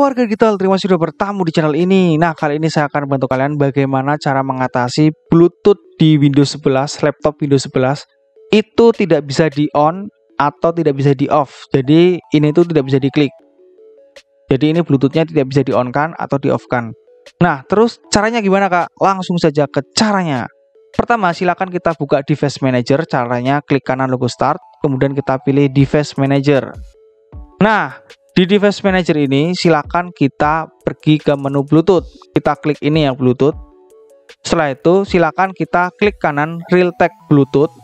warga digital, terima kasih sudah bertamu di channel ini. Nah, kali ini saya akan bantu kalian bagaimana cara mengatasi Bluetooth di Windows 11, laptop Windows 11 itu tidak bisa di on atau tidak bisa di off. Jadi ini tuh tidak bisa diklik. Jadi ini Bluetoothnya tidak bisa di on kan atau di off kan. Nah, terus caranya gimana kak? Langsung saja ke caranya. Pertama, silakan kita buka device manager. Caranya klik kanan logo start, kemudian kita pilih device manager. Nah, di device manager ini silakan kita pergi ke menu Bluetooth. Kita klik ini yang Bluetooth. Setelah itu silakan kita klik kanan Realtek Bluetooth.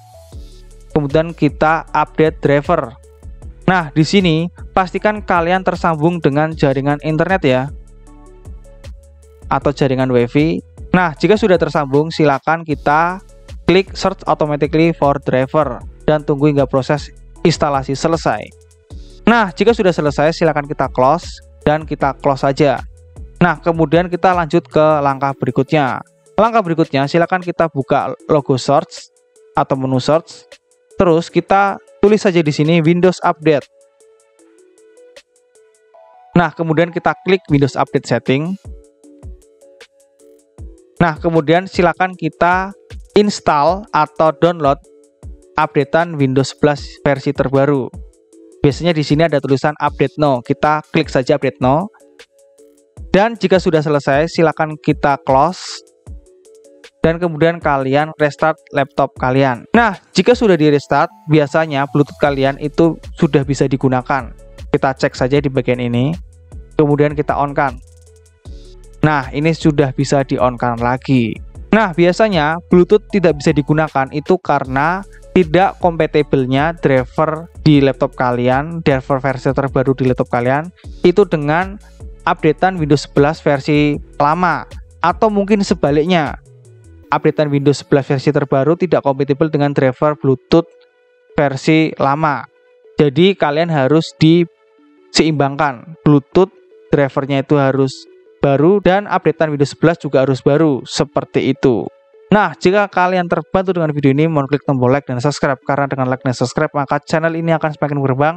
Kemudian kita update driver. Nah, di sini pastikan kalian tersambung dengan jaringan internet ya. Atau jaringan WiFi. Nah, jika sudah tersambung silakan kita klik search automatically for driver dan tunggu hingga proses instalasi selesai. Nah, jika sudah selesai, silakan kita close dan kita close saja. Nah, kemudian kita lanjut ke langkah berikutnya. Langkah berikutnya, silakan kita buka logo search atau menu search. Terus kita tulis saja di sini Windows Update. Nah, kemudian kita klik Windows Update Setting. Nah, kemudian silakan kita install atau download updatean Windows 11 versi terbaru. Biasanya di sini ada tulisan update now. Kita klik saja update now. Dan jika sudah selesai, silakan kita close dan kemudian kalian restart laptop kalian. Nah, jika sudah di restart, biasanya Bluetooth kalian itu sudah bisa digunakan. Kita cek saja di bagian ini, kemudian kita on kan. Nah, ini sudah bisa di on kan lagi. Nah, biasanya Bluetooth tidak bisa digunakan itu karena tidak kompatibelnya driver di laptop kalian, driver versi terbaru di laptop kalian itu dengan updatean Windows 11 versi lama atau mungkin sebaliknya updatean Windows 11 versi terbaru tidak kompatibel dengan driver Bluetooth versi lama. Jadi kalian harus diseimbangkan. Bluetooth drivernya itu harus baru dan updatean Windows 11 juga harus baru seperti itu. Nah, jika kalian terbantu dengan video ini, mohon klik tombol like dan subscribe. Karena dengan like dan subscribe, maka channel ini akan semakin berkembang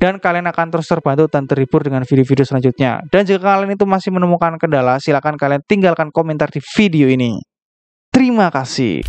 dan kalian akan terus terbantu dan terhibur dengan video-video selanjutnya. Dan jika kalian itu masih menemukan kendala, silakan kalian tinggalkan komentar di video ini. Terima kasih.